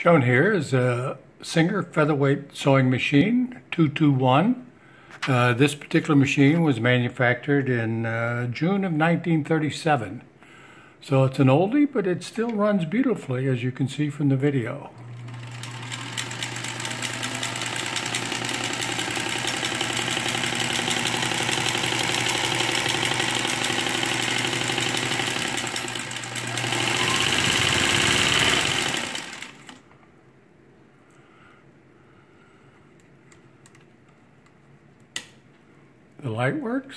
Shown here is a Singer featherweight sewing machine 221. Uh, this particular machine was manufactured in uh, June of 1937. So it's an oldie, but it still runs beautifully as you can see from the video. The light works.